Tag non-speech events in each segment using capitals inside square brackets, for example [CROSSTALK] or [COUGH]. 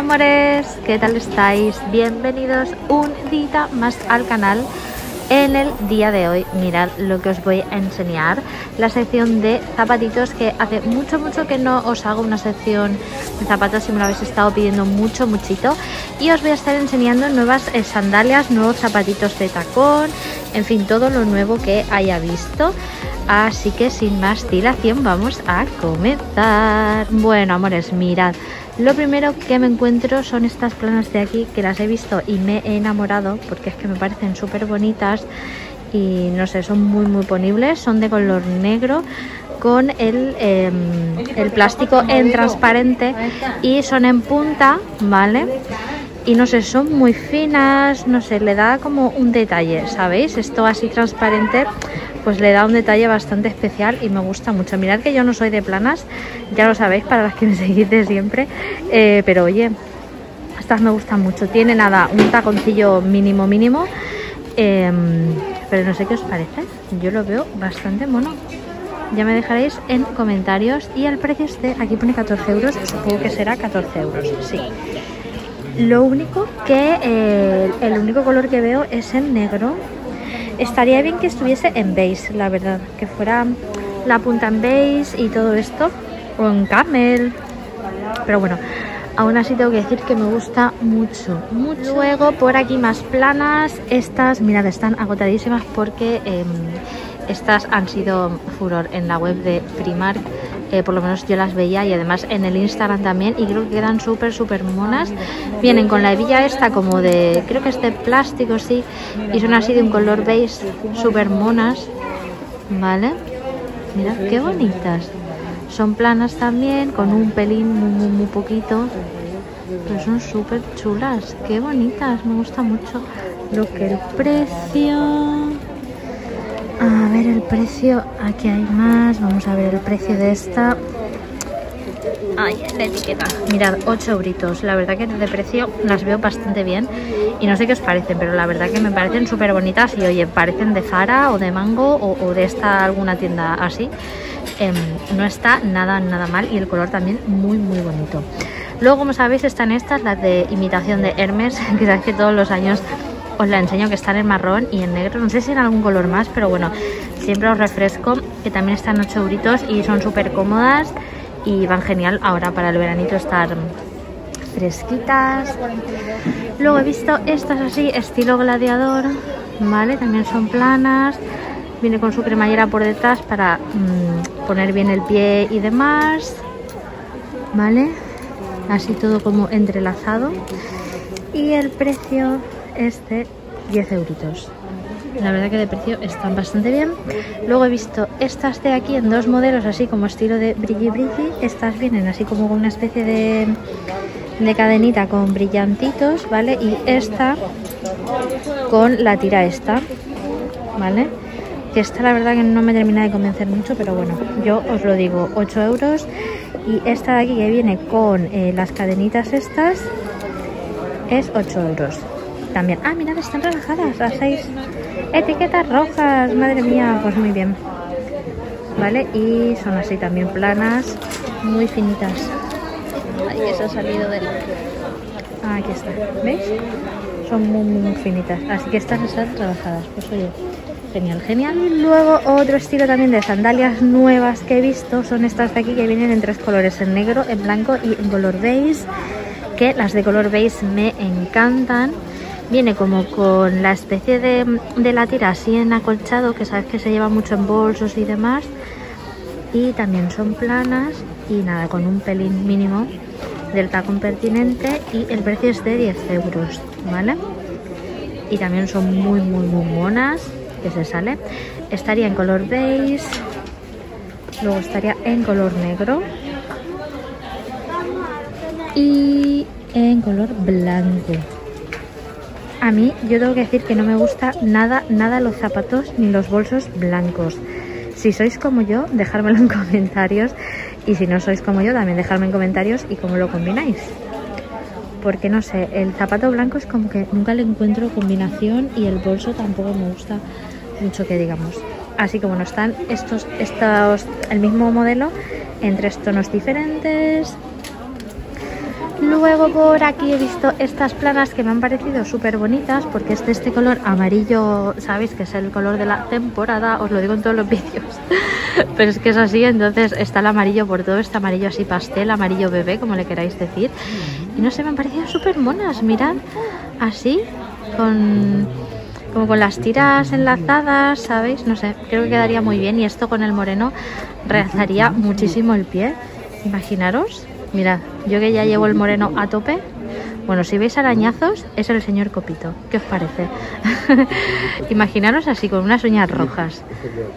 amores, ¿qué tal estáis? Bienvenidos un día más al canal. En el día de hoy, mirad lo que os voy a enseñar, la sección de zapatitos que hace mucho mucho que no os hago una sección de zapatos y me lo habéis estado pidiendo mucho muchito y os voy a estar enseñando nuevas eh, sandalias, nuevos zapatitos de tacón, en fin, todo lo nuevo que haya visto. Así que sin más dilación vamos a comenzar. Bueno, amores, mirad. Lo primero que me encuentro son estas planas de aquí que las he visto y me he enamorado porque es que me parecen súper bonitas y no sé, son muy muy ponibles, son de color negro con el, em, el plástico en transparente y son en punta, ¿vale? y no sé, son muy finas, no sé, le da como un detalle, ¿sabéis? Esto así transparente pues le da un detalle bastante especial y me gusta mucho. Mirad que yo no soy de planas, ya lo sabéis para las que me [LAUGHS] seguís de siempre, eh, pero oye, estas me gustan mucho. Tiene nada, un taconcillo mínimo mínimo, em, pero no sé qué os parece, yo lo veo bastante mono. Ya me dejaréis en comentarios y el precio es de, aquí pone 14 euros, supongo que será 14 euros, sí. Lo único que eh, el único color que veo es el negro. Estaría bien que estuviese en beige, la verdad, que fuera la punta en beige y todo esto, o en camel. Pero bueno, aún así tengo que decir que me gusta mucho, mucho. Luego por aquí más planas, estas, mirad, están agotadísimas porque em, estas han sido furor en la web de Primark eh, por lo menos yo las veía y además en el Instagram también y creo que quedan súper súper monas. Vienen con la hebilla esta como de creo que es de plástico sí y son así de un color beige súper monas vale mira qué bonitas. Son planas también con un pelín muy muy, muy poquito pero son súper chulas qué bonitas me gusta mucho. Lo que el precio a ver el precio, aquí hay más, vamos a ver el precio de esta. Ay, la etiqueta. Mirad, 8 euritos. La verdad que de precio las veo bastante bien. Y no sé qué os parecen, pero la verdad que me parecen súper bonitas. Y oye, parecen de Zara o de Mango o, de esta alguna tienda así. Em, no está nada, nada mal. Y el color también muy, muy bonito. Luego, como sabéis, están estas, las de imitación de Hermes, [LAUGHS] que sabéis que todos los años os la enseño que están en marrón y en negro. No sé si en algún color más, pero bueno, siempre os refresco que también están 8 euritos y son súper cómodas y van genial ahora para el veranito estar fresquitas. Luego he visto estas así, estilo gladiador, ¿vale? También son planas. Viene con su cremallera por detrás para mm, poner bien el pie y demás. ¿Vale? Así todo como entrelazado. Y el precio este 10 euritos. La verdad que de precio están bastante bien. Luego he visto estas de aquí en dos modelos así como estilo de brilli brilli. Estas vienen así como con una especie de, de cadenita con brillantitos, ¿vale? Y esta con la tira esta, ¿vale? Que esta la verdad que no me termina de convencer mucho, pero bueno, yo os lo digo, 8 euros. Y esta de aquí que viene con eh, las cadenitas estas es 8 euros también. Ah, mirad, están relajadas las seis etiquetas rojas. Madre mía, pues muy bien. ¿Vale? Y son así también planas, muy finitas. Ay, que se ha salido de la... Ah, aquí está. ¿Veis? Son muy, muy, finitas. Así que estas están trabajadas. Pues oye, genial, genial. Y luego otro estilo también de sandalias nuevas que he visto son estas de aquí que vienen en tres colores, en negro, en blanco y en color beige. Que las de color beige me encantan Viene como con la especie de, la tira así en acolchado, que sabes que se lleva mucho en bolsos y demás. Y también son planas y nada, con un pelín mínimo del tacón pertinente y el precio es de 10 euros, ¿vale? Y también son muy, muy, muy monas, que se sale. Estaría en color beige, luego estaría en color negro y en color blanco. A mí yo tengo que decir que no me gusta nada, nada los zapatos ni los bolsos blancos. Si sois como yo, dejármelo en [LAUGHS] comentarios. Y si no sois como yo, también dejadme en comentarios y cómo lo combináis. Porque no sé, el zapato blanco es como que nunca le encuentro combinación y el bolso tampoco me gusta mucho que digamos. Así que bueno, están estos, estos, el mismo modelo en tres tonos diferentes. Luego por aquí he visto estas planas que me han parecido súper bonitas porque es de este color amarillo, sabéis que es el color de la temporada, os lo digo en todos los vídeos, [LAUGHS] pero es que es así, entonces está el amarillo por todo, este amarillo así pastel, amarillo bebé, como le queráis decir. Y no sé, me han parecido súper monas, mirad, así, con como con las tiras enlazadas, ¿sabéis? No sé, creo que quedaría muy bien y esto con el moreno realzaría muchísimo el pie. Imaginaros, mirad, yo que ya llevo el moreno a tope. Bueno, si veis arañazos, es el señor Copito. ¿Qué os parece? [LAUGHS] Imaginaros así, con unas uñas rojas.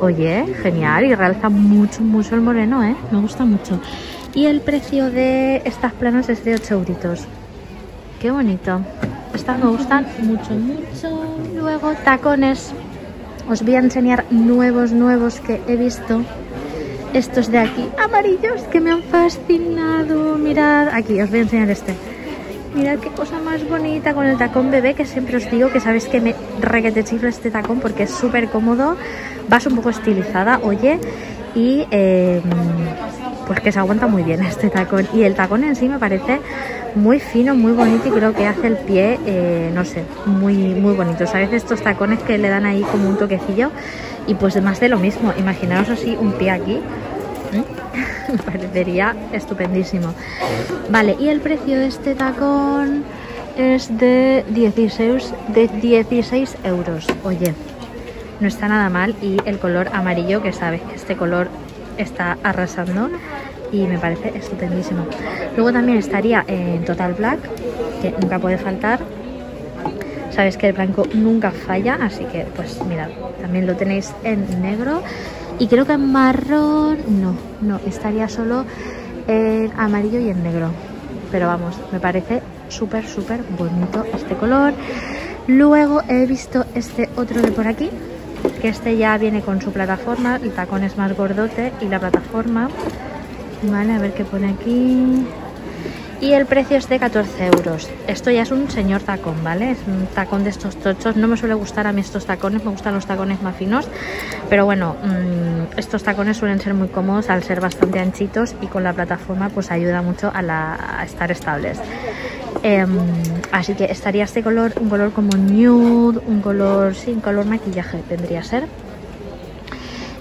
Oye, genial, y realza mucho, mucho el moreno, ¿eh? Me gusta mucho. Y el precio de estas planas es de 8 euritos. Qué bonito. Estas me gustan mucho, mucho. Luego tacones. Os voy a enseñar nuevos, nuevos que he visto. Estos de aquí, amarillos, que me han fascinado. Mirad, aquí, os voy a enseñar este. Mirad qué cosa más bonita con el tacón bebé, que siempre os digo que sabéis que me requete chifla este tacón porque es súper cómodo. Vas un poco estilizada, oye, y eh, pues que se aguanta muy bien este tacón. Y el tacón en sí me parece muy fino, muy bonito y creo que hace el pie, eh, no sé, muy, muy bonito. ¿Sabes? Estos tacones que le dan ahí como un toquecillo y pues más de lo mismo. Imaginaos así un pie aquí. ¿eh? [LAUGHS] Me parecería estupendísimo. Vale, y el precio de este tacón es de 16, de 16 euros. Oye, no está nada mal y el color amarillo, que sabes que este color está arrasando y me parece estupendísimo. Luego también estaría en Total Black, que nunca puede faltar. Sabes que el blanco nunca falla, así que pues mirad, también lo tenéis en negro. Y creo que en marrón, no, no, estaría solo en amarillo y en negro. Pero vamos, me parece súper, súper bonito este color. Luego he visto este otro de por aquí, este ya viene con su plataforma, el tacón es más gordote y la plataforma Vale, a ver qué pone aquí. Y el precio es de 14 euros. Esto ya es un señor tacón, ¿vale? Es un tacón de estos tochos. No me suele gustar a mí estos tacones, me gustan los tacones más finos. Pero bueno, mmm, estos tacones suelen ser muy cómodos al ser bastante anchitos y con la plataforma pues ayuda mucho a estar estables. Eh, así que estaría este color, un color como nude, un color, sí, un color maquillaje tendría que ser.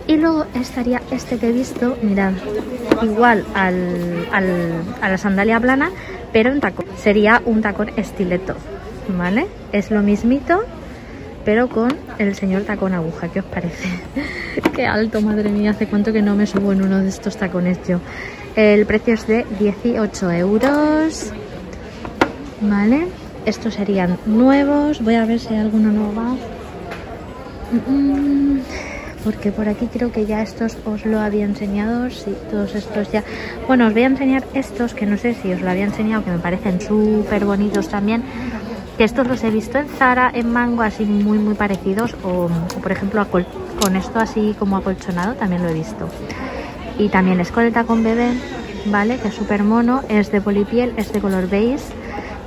Y luego estaría este que he visto, mirad, igual al, a la sandalia plana, pero en tacón. Sería un tacón estileto, ¿vale? Es lo mismito, pero con el señor tacón aguja. ¿Qué os parece? [LAUGHS] Qué alto, madre mía, hace cuánto que no me subo en uno de estos tacones yo. El precio es de 18 euros, ¿vale? Estos serían nuevos. Voy a ver si hay alguno. Mm, porque por aquí creo que ya estos os lo había enseñado, sí, todos estos ya. Bueno, os voy a enseñar estos que no sé si os lo había enseñado, que me parecen súper bonitos también, que estos los he visto en Zara, en Mango, así muy muy parecidos, o, por ejemplo con esto así como acolchonado también lo he visto. Y también es con bebé, ¿vale? Que es súper mono, es de polipiel, es de color beige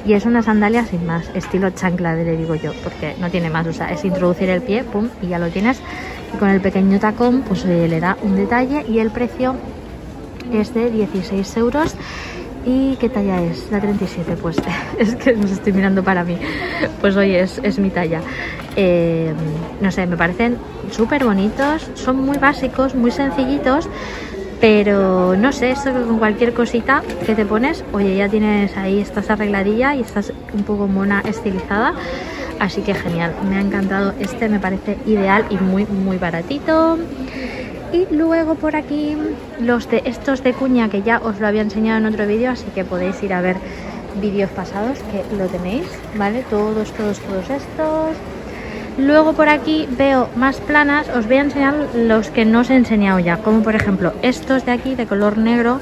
y es una sandalia sin más, estilo chancla, le digo yo, porque no tiene más, o sea, es introducir el pie, pum, y ya lo tienes. Y con el pequeño tacón, pues eh, le da un detalle y el precio es de 16 euros. ¿Y qué talla es? La 37, pues [LAUGHS] es que nos estoy mirando para mí. Pues hoy es, es mi talla. Eh, no sé, me parecen súper bonitos, son muy básicos, muy sencillitos, pero no sé, eso con cualquier cosita que te pones, oye, ya tienes ahí, estás arregladilla y estás un poco mona estilizada. Así que genial, me ha encantado este, me parece ideal y muy, muy baratito. Y luego por aquí los de estos de cuña que ya os lo había enseñado en otro vídeo, así que podéis ir a ver vídeos pasados que lo tenéis, ¿vale? Todos, todos, todos estos. Luego por aquí veo más planas, os voy a enseñar los que no os he enseñado ya, como por ejemplo estos de aquí de color negro,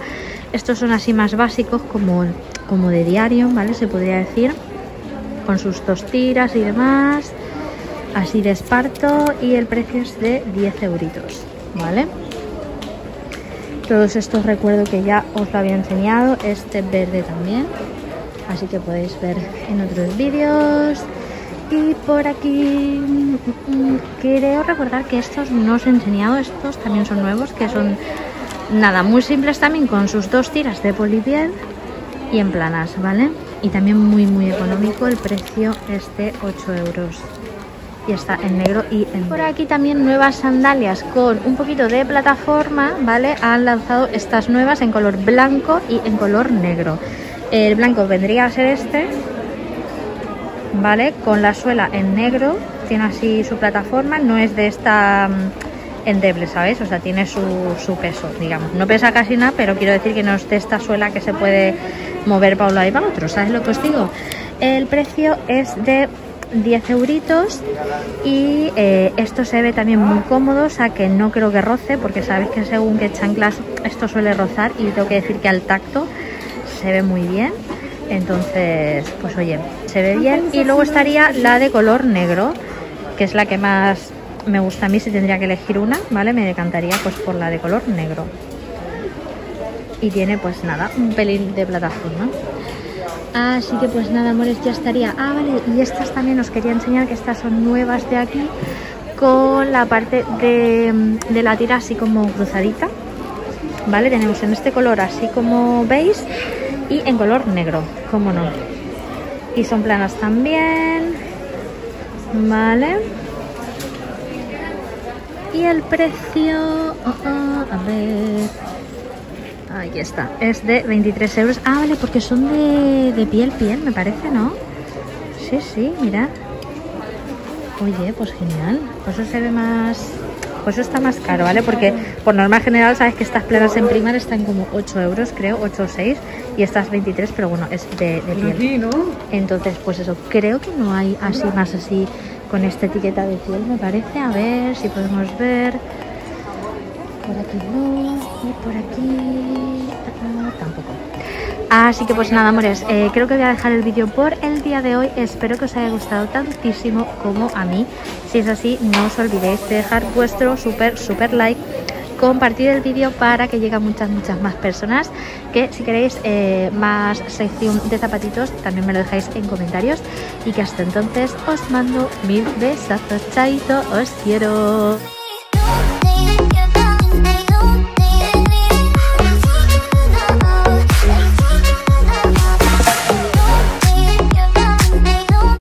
estos son así más básicos como, como de diario, ¿vale? Se podría decir, con sus dos tiras y demás, así de esparto. Y el precio es de 10 euritos, ¿vale? Todos estos recuerdo que ya os lo había enseñado, este verde también, así que podéis ver en otros vídeos. Y por aquí creo recordar que estos no os he enseñado, estos también son nuevos, que son nada, muy simples también con sus dos tiras de polipiel y en planas, ¿vale? Y también muy muy económico, el precio es de 8 euros. Y está en negro y en por aquí también nuevas sandalias con un poquito de plataforma vale han lanzado estas nuevas en color blanco y en color negro. El blanco vendría a ser este vale con la suela en negro tiene así su plataforma no es de esta mm, endeble sabes o sea tiene su, su peso digamos. No pesa casi nada pero quiero decir que no es de esta suela que se puede mover para un lado y para otro sabes lo que os digo el precio es de 10 euritos y eh, esto se ve también muy cómodo, o sea que no creo que roce porque sabéis que según que chanclas esto suele rozar y tengo que decir que al tacto se ve muy bien. Entonces pues oye, se ve bien y luego estaría la de color negro que es la que más me gusta a mí si tendría que elegir una, ¿vale? Me decantaría pues por la de color negro y tiene pues nada, un pelín de plataforma Así que pues nada, amores, ya estaría. Ah, vale, y estas también os quería enseñar que estas son nuevas de aquí con la parte de, la tira así como cruzadita. Vale, tenemos en este color así como veis y en color negro, como no. Y son planas también. Vale. Y el precio... Oh, oh, a ver... Aquí está, es de 23 euros. Ah, vale, porque son de, piel, piel, me parece, ¿no? Sí, sí, mira. Oye, pues genial. Pues eso se ve más... Pues eso está más caro, ¿vale? Porque por norma general sabes que estas plenas en primar están como 8 euros, creo, 8 o 6. Y estas 23, pero bueno, es de, de piel. Entonces, pues eso, creo que no hay así más así con esta etiqueta de piel, me parece. A ver si podemos ver. Por aquí no, y por aquí ah, tampoco. Así que pues nada, amores, eh, creo que voy a dejar el vídeo por el día de hoy. Espero que os haya gustado tantísimo como a mí. Si es así, no os olvidéis de dejar vuestro súper, súper like compartir el vídeo para que lleguen muchas, muchas más personas que si queréis eh, más sección de zapatitos también me lo dejáis en comentarios y que hasta entonces os mando mil besazos, chaito, os quiero.